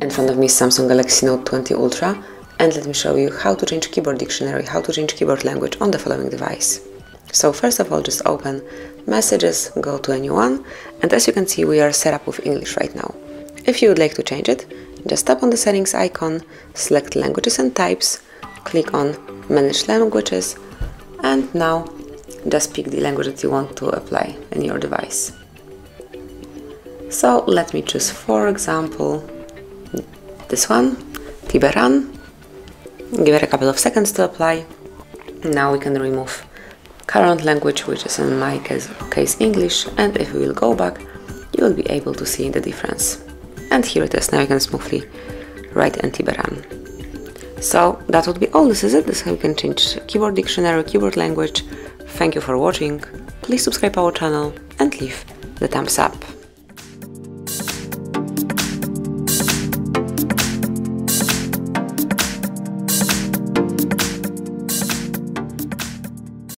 In front of me is Samsung Galaxy Note 20 Ultra and let me show you how to change keyboard dictionary, how to change keyboard language on the following device. So first of all just open messages, go to a new one and as you can see we are set up with English right now. If you would like to change it, just tap on the settings icon, select languages and types, click on manage languages and now just pick the language that you want to apply in your device. So let me choose for example this one, Tibetan. Give it a couple of seconds to apply. Now we can remove current language, which is in my case, case English, and if we will go back, you will be able to see the difference. And here it is, now you can smoothly write in Tibetan. So that would be all, this is it, this is how you can change keyboard dictionary, keyboard language. Thank you for watching, please subscribe our channel and leave the thumbs up.